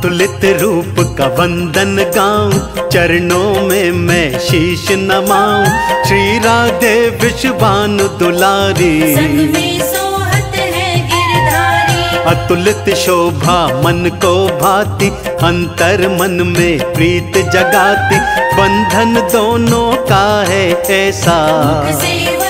अतुलित रूप का वंदन गाऊं चरणों में मैं शीश नमाऊं। श्री राधे विश्वानु दुलारी। है अतुलित शोभा मन को भाती अंतर मन में प्रीत जगाती। बंधन दोनों का है ऐसा।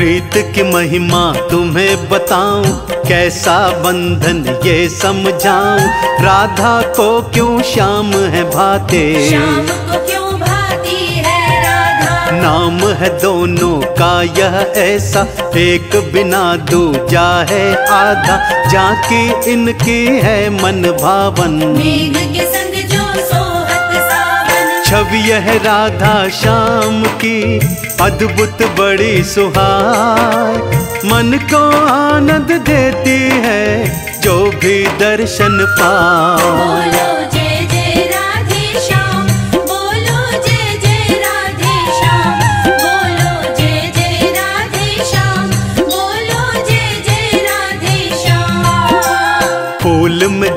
प्रीत की महिमा तुम्हें बताऊँ कैसा बंधन ये समझाऊं? राधा को क्यों श्याम है भाते? शाम को क्यों भाती है राधा? नाम है दोनों का यह ऐसा एक बिना दूजा है आधा। जाकी इनकी है मन भावन। मेघ के संग जो सोहत सावन। छवि यह राधा श्याम की अद्भुत बड़ी सुहाय। मन को आनंद देती है जो भी दर्शन पाए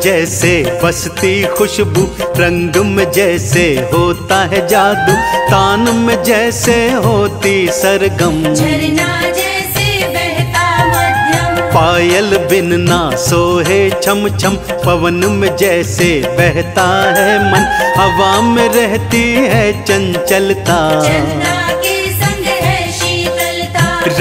जैसे बसती खुशबू रंग में जैसे होता है जादू तान में जैसे होती सरगम। झरना जैसे बहता मध्यम। पायल बिन ना सोहे छम छम पवन में जैसे बहता है मन। हवा में रहती है चंचलता।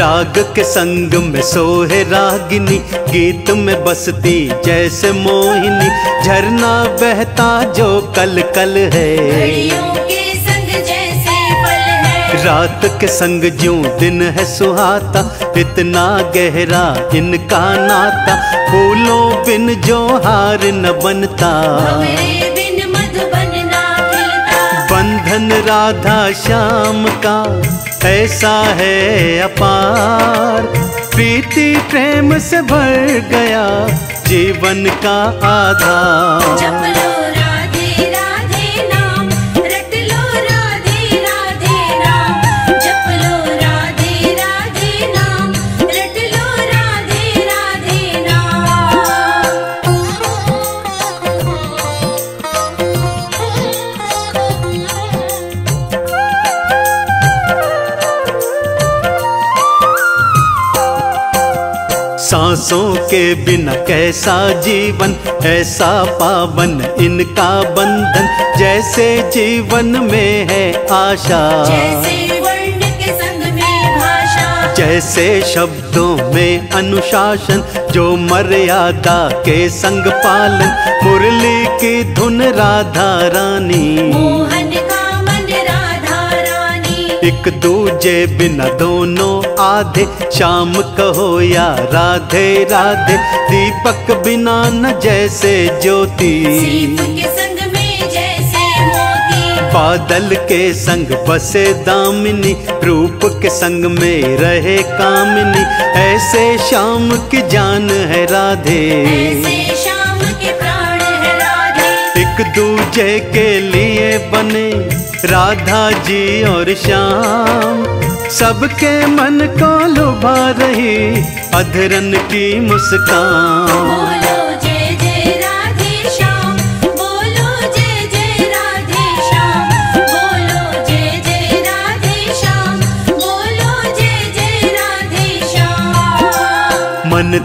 राग के संग में सोहे रागिनी गीत में बसती जैसे मोहिनी। झरना बहता जो कल कल है। घड़ियों के संग जैसे पल है। रात के संग जो दिन है सुहाता इतना गहरा इनका नाता। फूलों बिन जो हार न बनता। बंधन राधा श्याम का ऐसा है अपार। प्रीति प्रेम से भर गया जीवन का आधार। सांसों के बिना कैसा जीवन ऐसा पावन इनका बंधन। जैसे जीवन में है आशा जैसे वर्ण के संग में भाषा। जैसे शब्दों में अनुशासन जो मर्यादा के संग पालन। मुरली की धुन राधा रानी। एक दूजे बिना दोनों आधे। शाम कहो या राधे राधे। दीपक बिना न जैसे ज्योति। बादल के संग बसे दामिनी। रूप के संग में रहे कामिनी। ऐसे शाम की जान है राधे। शाम के प्राण है राधे। एक दूजे के लिए बने। राधा जी और श्याम सबके मन को लुभा रही अधरन की मुस्कान।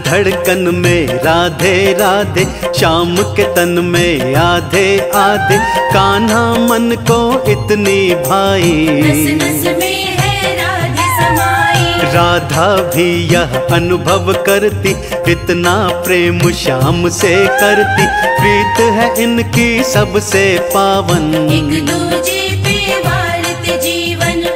धड़कन में राधे राधे शाम के तन में आधे आधे कान्हा मन को इतनी भाई। नस में है राधे राधा भी यह अनुभव करती इतना प्रेम श्याम से करती। प्रीत है इनकी सबसे पावन। एक दूजे पे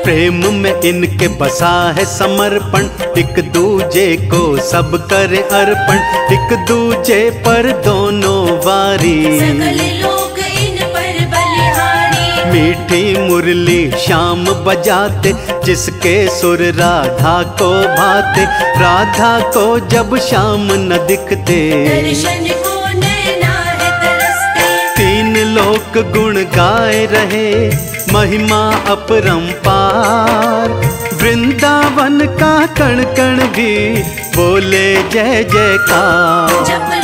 प्रेम में इनके बसा है समर्पण। एक दूजे को सब करे अर्पण। एक दूजे पर दोनों वारी। सकल लोग इन पर बलिहारी। मीठी मुरली शाम बजाते जिसके सुर राधा को भाते। राधा को जब शाम न दिखते। है तीन लोक गुण गाए रहे। महिमा अपरंपार वृंदावन का कण कण भी बोले जय जयकार।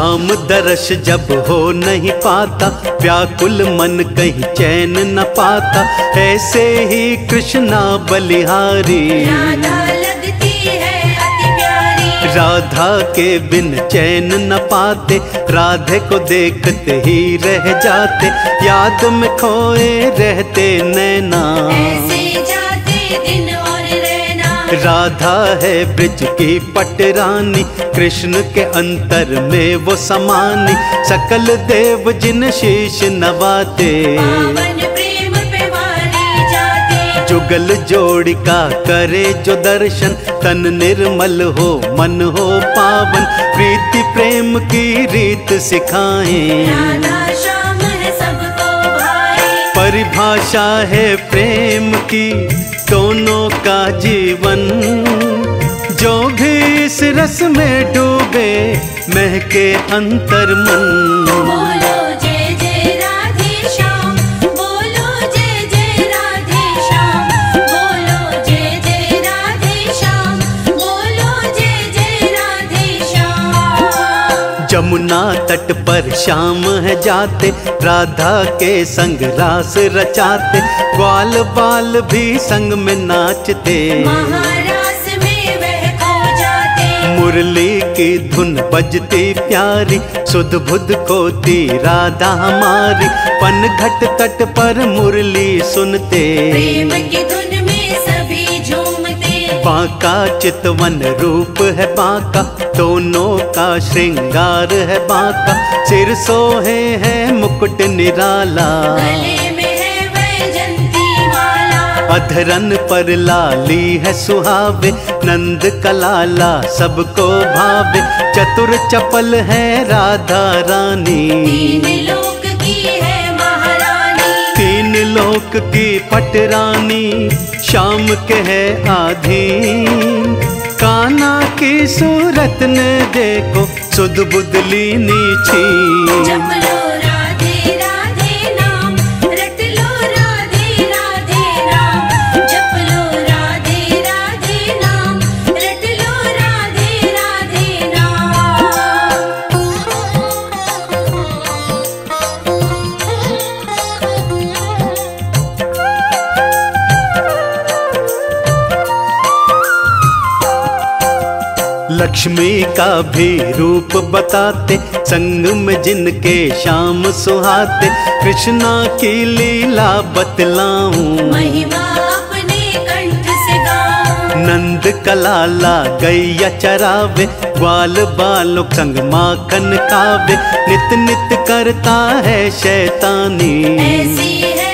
श्याम दर्श जब हो नहीं पाता व्याकुल मन कहीं चैन न पाता। ऐसे ही कृष्णा बलिहारी। राधा है के बिन चैन न पाते राधे को देखते ही रह जाते। याद में खोए रहते नैना। ऐसे जाते दिन राधा है ब्रिज की पटरानी कृष्ण के अंतर में वो समानी। सकल देव जिन शीश नवाते जुगल जोड़ी का करे जो दर्शन तन निर्मल हो मन हो पावन। प्रीति प्रेम की रीत सिखाएँ। परिभाषा है प्रेम की, दोनों का जीवन। जो भी इस रस में डूबे, महके अंतर श्याम जमुना तट पर शाम है जाते राधा के संग रास रचाते ग्वाल बाल भी संग में नाचते। महारास में वह खो जाते। मुरली की धुन बजती प्यारी सुध बुध खोती राधा हमारी पन घट तट पर मुरली सुनते। प्रेम की धुन बांका चितवन रूप है बांका दोनों का श्रृंगार है बांका। सिर सोहे है मुकुट निराला। है अधरन पर लाली है सुहावे नंद कलाला सबको भावे। चतुर चपल है राधा रानी। तीन लोक की है महारानी। तीन लोक की पटरानी। शाम कह आधी काना की सूरत ने देखो सुध बुदली नीची। लक्ष्मी का भी रूप बताते संग में जिनके शाम सुहाते कृष्णा की लीला बतलाऊं। महिमा अपने कंठ से गाऊं। नंद कलाला गैया चरावे ग्वाल बालों संग माखन खावे नित नित करता है शैतानी। ऐसी है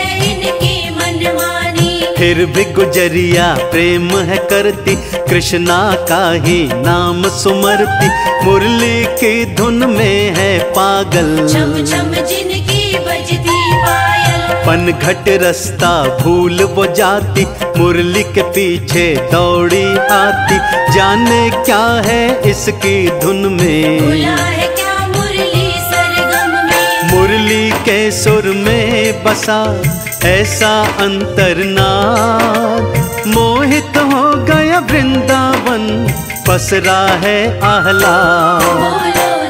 फिर भी गुजरिया प्रेम है करती। कृष्णा का ही नाम सुमरती। मुरली की धुन में है पागल। जिनकी बजती पन घट रास्ता भूल वो जाती। मुरली के पीछे दौड़ी आती। जाने क्या है इसकी धुन में? खुला क्या मुरली सरगम में? मुरली के सुर में बसा। ऐसा अंतरनाद मोहित हो गया वृंदावन पसरा है आह्लाद।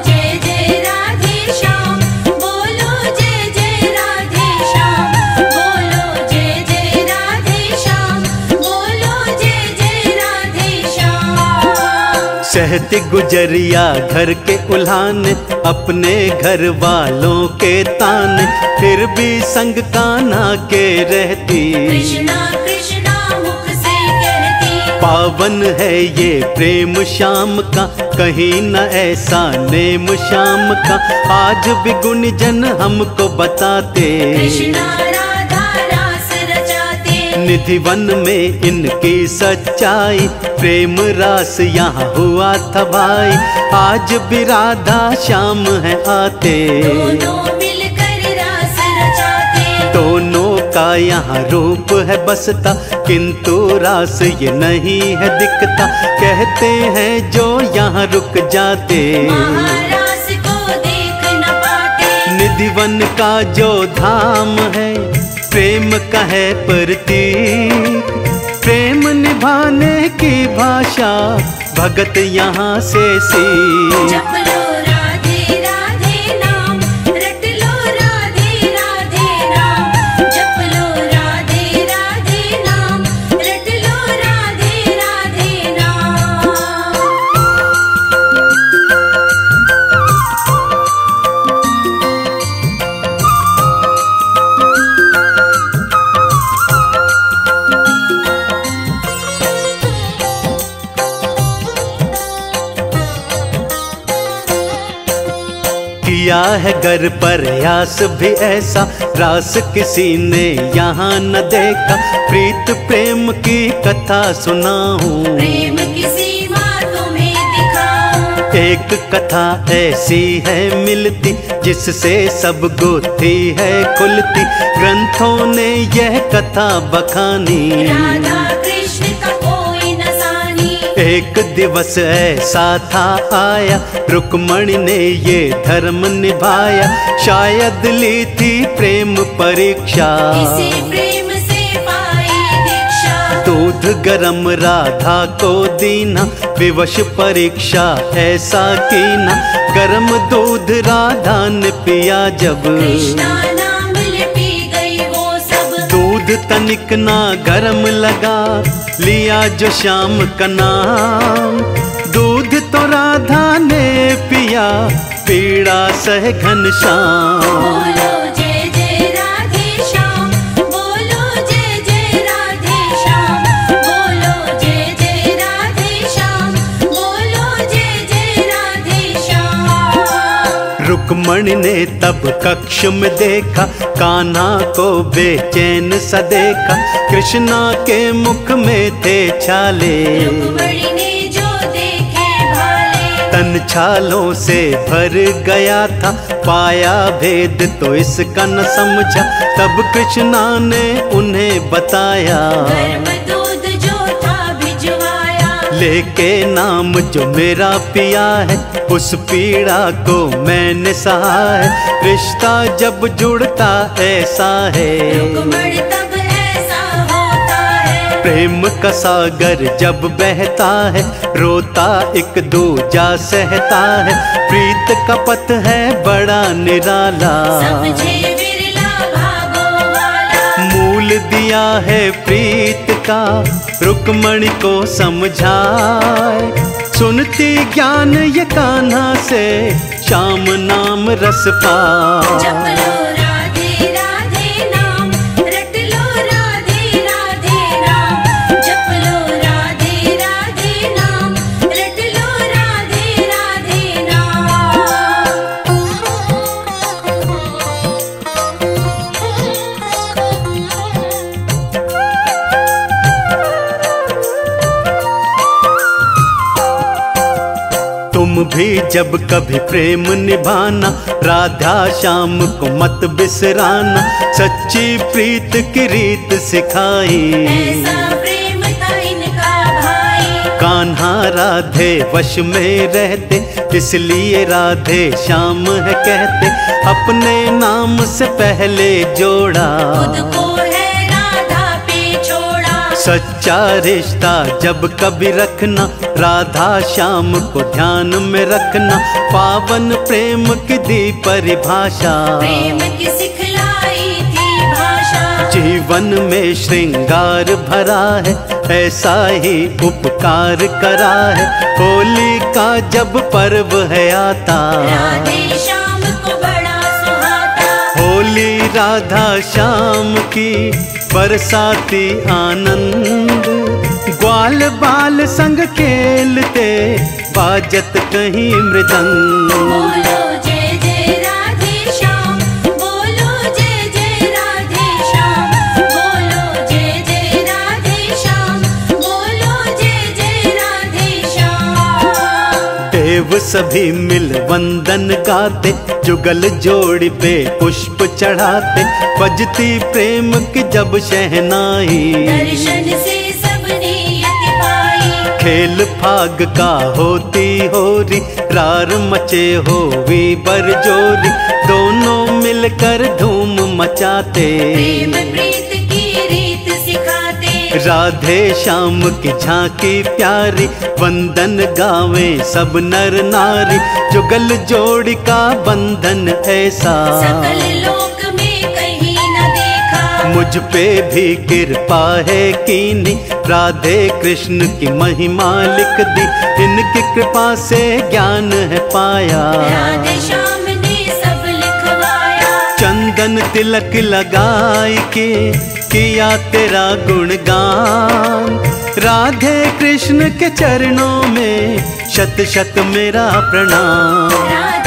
सहती गुजरिया घर के उल्हान अपने घर वालों के तान फिर भी संग काना के रहती। कृष्णा कृष्णा मुख से कहती। पावन है ये प्रेम श्याम का कहीं न ऐसा नेम श्याम का। आज भी गुण जन हमको बताते। कृष्णा रचाते निधिवन में इनकी सच्चाई प्रेम रास यहाँ हुआ था भाई। आज भी राधा श्याम है आते। दोनों मिलकर रास रचाते। दोनों का यहाँ रूप है बसता किंतु रास ये नहीं है दिखता। कहते हैं जो यहाँ रुक जाते। निधिवन का जो धाम है प्रेम का है प्रतीक। प्रेम निभाने की भाषा भगत यहाँ से सीख। किया है घर पर यास भी ऐसा। रास किसी ने यहाँ न देखा। प्रीत प्रेम की कथा सुनाऊं। प्रेम की सीमा तुम्हें एक कथा ऐसी है मिलती जिससे सब गुत्थी है खुलती। ग्रंथों ने यह कथा बखानी। राधा एक दिवस ऐसा था आया रुक्मणी ने ये धर्म निभाया शायद ली थी प्रेम परीक्षा। प्रेम से पाई दूध गरम राधा को दीना विवश परीक्षा ऐसा कीना गरम दूध राधा ने पिया जब। कृष्णा दूध तनिक ना गरम लगा, लिया जो शाम का नाम। दूध तो राधा ने पिया, पीड़ा सह घनश्याम बोलो रुक्मणी ने तब कक्ष में देखा कान्हा को बेचैन सा देखा कृष्णा के मुख में थे छाले। तन छालों से भर गया था पाया भेद तो इसका न समझा तब कृष्णा ने उन्हें बताया। लेके नाम जो मेरा पिया है उस पीड़ा को मैंने सहा है। रिश्ता जब जुड़ता ऐसा है। रुक्मणी तब ऐसा होता है। प्रेम का सागर जब बहता है रोता एक दूजा सहता है। प्रीत का पथ है बड़ा निराला। मूल दिया है प्रीत का रुक्मणी को समझाए। सुनती ज्ञान ये कान्हा से श्याम नाम रस पाए। भी जब कभी प्रेम निभाना राधा श्याम को मत बिसराना सच्ची प्रीत की रीत सिखाई। ऐसा प्रेम था इनका भाई। कान्हा राधे वश में रहते इसलिए राधे श्याम है कहते अपने नाम से पहले जोड़ा। खुद को सच्चा रिश्ता जब कभी रखना राधा श्याम को ध्यान में रखना पावन प्रेम की दी परिभाषा। प्रेम की सिखलाई थी भाषा। जीवन में श्रृंगार भरा है ऐसा ही उपकार करा है। होली का जब पर्व है आता। राधे श्याम को बड़ा सुहाता। होली राधा श्याम की बरसाती आनंद। ग्वाल बाल संग खेलते बाजत कहीं मृदंग। सभी मिल वंदन गाते जुगल जोड़ी पे पुष्प चढ़ाते। बजती प्रेम की जब शहनाई। दर्शन से सबने यति पाई खेल फाग का होती होरी रार मचे होवी बरजोरी। दोनों मिलकर धूम मचाते। प्रेम प्रीत राधे श्याम की झांकी प्यारी वंदन गावे सब नर नारी जुगल जोड़ का बंधन ऐसा सकल लोक में कहीं न देखा। मुझ पे भी कृपा है कीनी राधे कृष्ण की महिमा लिख दी इनकी कृपा से ज्ञान है पाया। राधे श्याम ने सब लिखवाया। चंदन तिलक लगाई के किया तेरा गुणगान। राधे कृष्ण के चरणों में शत शत मेरा प्रणाम।